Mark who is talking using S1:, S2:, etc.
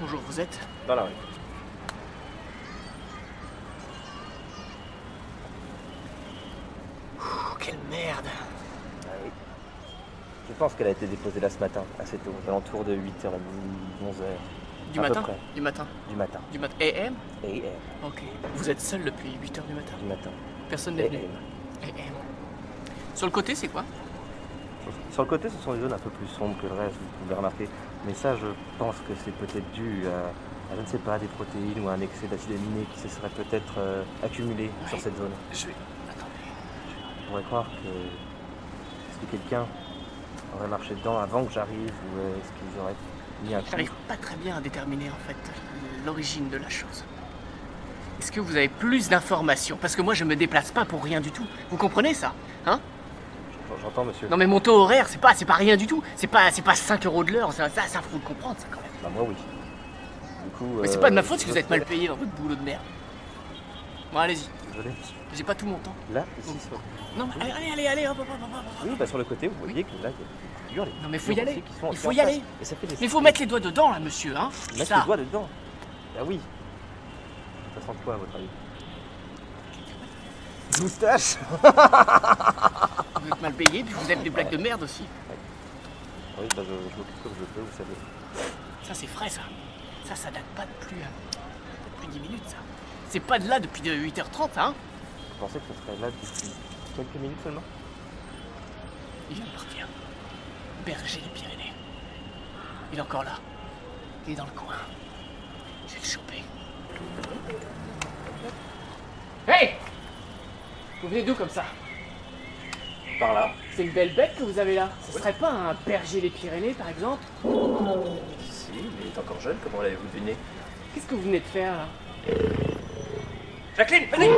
S1: Bonjour, vous êtes
S2: Dans la rue.
S1: Quelle merde
S2: Ah oui. Je pense qu'elle a été déposée là ce matin, assez tôt, aux alentours de 8h30, 11h.
S1: Du
S2: À peu
S1: matin
S2: près.
S1: Du matin
S2: Du matin.
S1: Du matin AM
S2: AM.
S1: Ok. Vous êtes seul depuis 8h du matin
S2: Du matin.
S1: Personne n'est venu.
S2: AM.
S1: Sur le côté, c'est quoi?
S2: Sur le côté, ce sont des zones un peu plus sombres que le reste, vous pouvez remarquer. Mais ça, je pense que c'est peut-être dû à, à, je ne sais pas, des protéines ou à un excès d'acide aminé qui se serait peut-être euh, accumulé sur cette zone.
S1: Je vais. Attendez.
S2: On pourrait croire que, est-ce que quelqu'un aurait marché dedans avant que j'arrive ou euh, est-ce qu'ils auraient mis un coup
S1: J'arrive pas très bien à déterminer en fait l'origine de la chose. Est-ce que vous avez plus d'informations? Parce que moi je me déplace pas pour rien du tout. Vous comprenez ça Hein?
S2: J'entends, monsieur.
S1: Non mais mon taux horaire c'est pas c'est pas rien du tout. C'est pas c'est pas 5 euros de l'heure. Ça, ça, ça faut le comprendre ça quand même.
S2: Bah, moi, oui. Du coup.
S1: Mais c'est
S2: euh,
S1: pas de ma faute si vous êtes mal payé dans votre boulot de merde. Bon allez-y.
S2: Désolé, monsieur.
S1: J'ai pas tout mon temps.
S2: Là, ici, sur...
S1: Non mais allez allez allez hop, hop, hop, hop, hop.
S2: Oui, bah, sur le côté, vous voyez que là, il y a des figures. les
S1: Non, mais faut y aller. Il faut y aller.
S2: Et ça fait des
S1: Mais il faut mettre les doigts dedans là monsieur hein.
S2: Mettre
S1: Ça.
S2: les doigts dedans. Bah oui. Ça sent quoi, à votre avis? Moustache
S1: Vous êtes mal payé puis vous êtes des blagues de merde aussi.
S2: Oui, bah, je, je m'occupe comme je peux, vous savez.
S1: Ça c'est frais ça. Ça ça date pas de plus, euh, depuis 10 minutes ça. C'est pas de là depuis de 8h30 hein.
S2: Vous pensez que ce serait là depuis quelques minutes seulement?
S1: Il vient de partir. Berger des Pyrénées. Il est encore là. Il est dans le coin. Je vais le choper. Hey Vous venez d'où comme ça?
S2: Par là.
S1: C'est une belle bête que vous avez là. Ce serait pas un berger des Pyrénées par exemple
S2: Si, mais il est encore jeune, comment l'avez-vous deviné?
S1: Qu'est-ce que vous venez de faire là?
S2: Jacqueline, venez